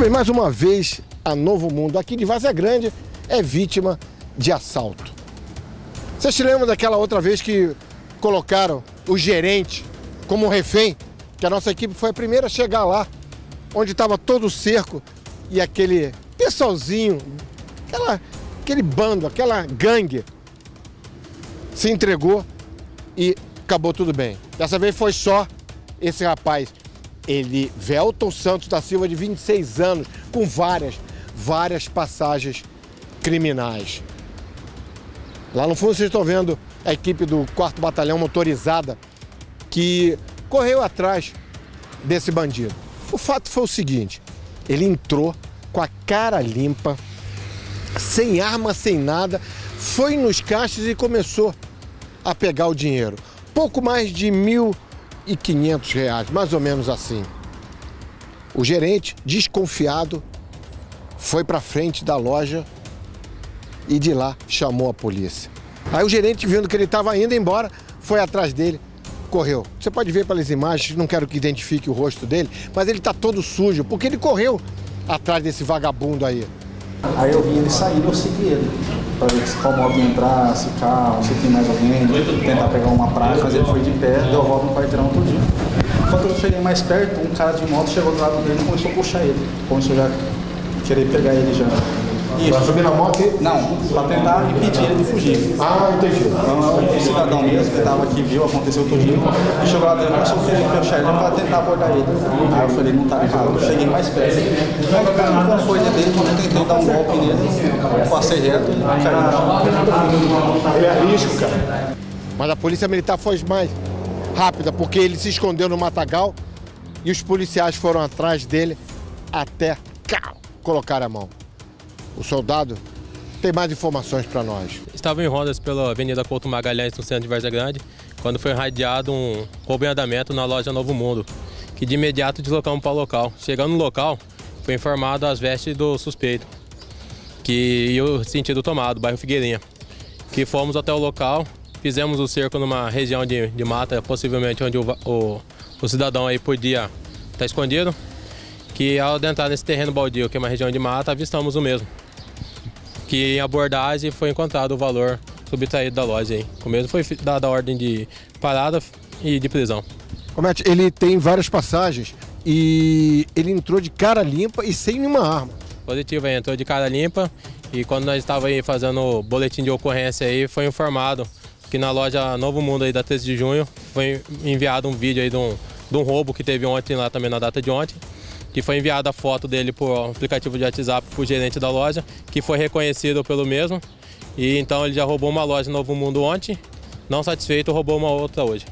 Bem, mais uma vez a Novo Mundo aqui de Vazia Grande é vítima de assalto. Vocês se lembram daquela outra vez que colocaram o gerente como refém? Que a nossa equipe foi a primeira a chegar lá, onde estava todo o cerco e aquele pessoalzinho, aquela, aquele bando, aquela gangue se entregou e acabou tudo bem. Dessa vez foi só esse rapaz. Ele, Velton Santos da Silva, de 26 anos, com várias, várias passagens criminais. Lá no fundo vocês estão vendo a equipe do 4 Batalhão Motorizada que correu atrás desse bandido. O fato foi o seguinte: ele entrou com a cara limpa, sem arma, sem nada, foi nos caixas e começou a pegar o dinheiro. Pouco mais de mil e quinhentos reais, mais ou menos assim. O gerente, desconfiado, foi para frente da loja e de lá chamou a polícia. Aí o gerente, vendo que ele estava indo embora, foi atrás dele, correu. Você pode ver pelas imagens, não quero que identifique o rosto dele, mas ele está todo sujo, porque ele correu atrás desse vagabundo aí. Aí eu vi ele saindo, eu segui ele. Pra ver se qual moto entrar, se carro, se tem mais alguém, tentar pegar uma praia, mas ele foi de pé, deu a volta no quarteirão tudinho. Quando eu cheguei mais perto, um cara de moto chegou do lado dele e começou a puxar ele. Começou já a querer pegar ele já. Isso. Pra subir na moto? Não, pra tentar impedir ele de fugir. Ah, entendi. Então, o cidadão mesmo que estava aqui viu, aconteceu tudinho, e chegou lá dentro, começou a querer puxar ele pra tentar abordar ele. Aí eu falei, não tá errado, eu cheguei mais perto. Quando a coisa dele, quando eu tentei dar um golpe nele, passei reto e caiu. Ele é risco, cara. Mas a polícia militar foi mais rápida, porque ele se escondeu no matagal e os policiais foram atrás dele até colocar a mão. O soldado tem mais informações para nós. Estava em rondas pela Avenida Couto Magalhães, no centro de Várzea Grande, quando foi radiado um roubo em andamento na loja Novo Mundo, que de imediato deslocamos para o local. Chegando no local, foi informado as vestes do suspeito, que ia o sentido tomado, bairro Figueirinha. Que fomos até o local, fizemos o cerco numa região de, de mata, possivelmente onde o, o, o cidadão aí podia estar escondido, que ao adentrar nesse terreno baldio, que é uma região de mata, avistamos o mesmo que em abordagem foi encontrado o valor subtraído da loja aí. Com mesmo foi dada a ordem de parada e de prisão. Comete, ele tem várias passagens e ele entrou de cara limpa e sem nenhuma arma. Positivo, aí, entrou de cara limpa e quando nós estávamos fazendo o boletim de ocorrência aí, foi informado que na loja Novo Mundo aí da 13 de junho foi enviado um vídeo aí de um, de um roubo que teve ontem lá também na data de ontem que foi enviada a foto dele por aplicativo de WhatsApp para o gerente da loja, que foi reconhecido pelo mesmo. E então ele já roubou uma loja Novo Mundo ontem, não satisfeito, roubou uma outra hoje.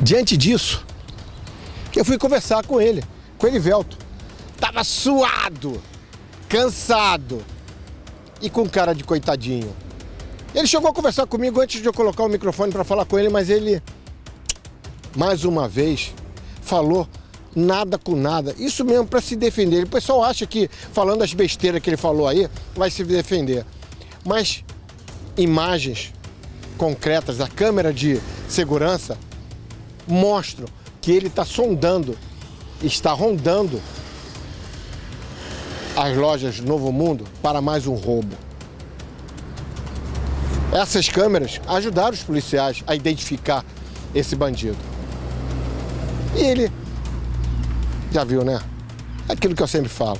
Diante disso, eu fui conversar com ele, com ele Velto. Tava suado, cansado e com cara de coitadinho. Ele chegou a conversar comigo antes de eu colocar o microfone para falar com ele, mas ele, mais uma vez, falou nada com nada. Isso mesmo para se defender. O pessoal acha que falando as besteiras que ele falou aí, vai se defender. Mas imagens concretas da câmera de segurança mostram que ele está sondando, está rondando as lojas Novo Mundo para mais um roubo. Essas câmeras ajudaram os policiais a identificar esse bandido. E ele já viu, né? Aquilo que eu sempre falo.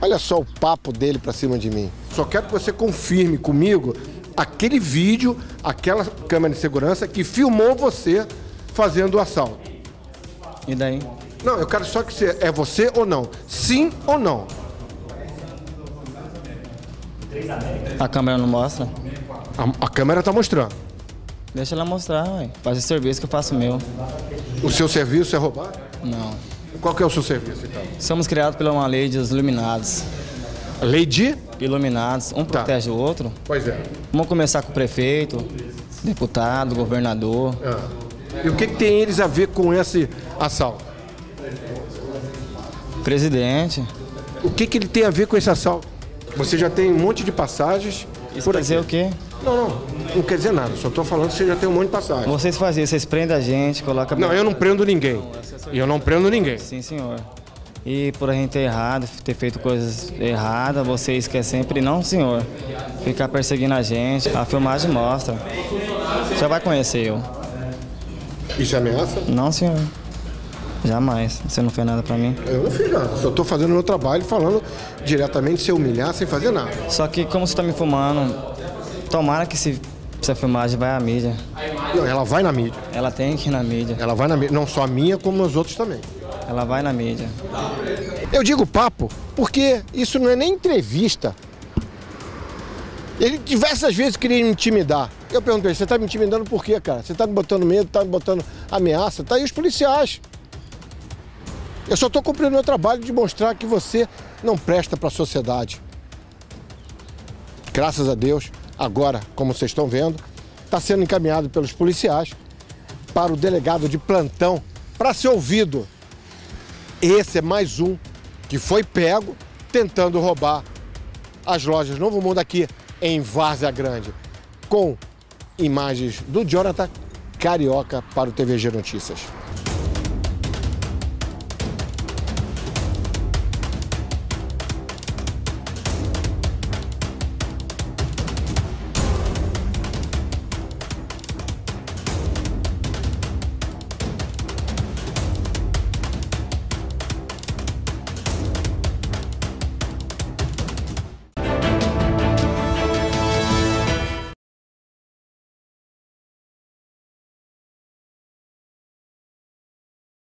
Olha só o papo dele pra cima de mim. Só quero que você confirme comigo aquele vídeo, aquela câmera de segurança que filmou você fazendo o assalto. E daí? Não, eu quero só que você. É você ou não? Sim ou não? A câmera não mostra? A, a câmera tá mostrando. Deixa ela mostrar, ué. Faz o serviço que eu faço o meu. O seu serviço é roubar? Não. Qual que é o seu serviço então? Somos criados pela uma lei dos iluminados. Lei de? Iluminados, um Tá. protege o outro. Pois é. Vamos começar com o prefeito, deputado, governador. Ah. E o que, que tem eles a ver com esse assalto? Presidente. O que, que ele tem a ver com esse assalto? Você já tem um monte de passagens. Isso por quer dizer o aqui. quê? Não, não. Não quer dizer nada. Só estou falando que você já tem um monte de passagens. Vocês fazem, vocês prendem a gente, colocam... Não, eu não prendo ninguém. E eu não prendo ninguém. Sim, senhor. E por a gente ter errado, ter feito coisas erradas, vocês querem sempre, não senhor, ficar perseguindo a gente. A filmagem mostra. Você vai conhecer eu. Isso é ameaça? Não senhor. Jamais. Você não fez nada pra mim. Eu não fiz nada. Só tô fazendo meu trabalho falando diretamente sem humilhar, sem fazer nada. Só que como você tá me filmando, tomara que se, essa filmagem vai à mídia. Ela vai na mídia. Ela tem que ir na mídia. Ela vai na mídia. Não só a minha, como os outros também. Ela vai na mídia. Eu digo papo porque isso não é nem entrevista. Ele diversas vezes queria me intimidar. Eu perguntei, você está me intimidando por quê, cara? Você está me botando medo, está me botando ameaça? Tá aí os policiais. Eu só estou cumprindo meu trabalho de mostrar que você não presta para a sociedade. Graças a Deus, agora, como vocês estão vendo, está sendo encaminhado pelos policiais para o delegado de plantão para ser ouvido. Esse é mais um que foi pego tentando roubar as lojas Novo Mundo aqui em Várzea Grande, com imagens do Jonathan Carioca para o TVG Notícias.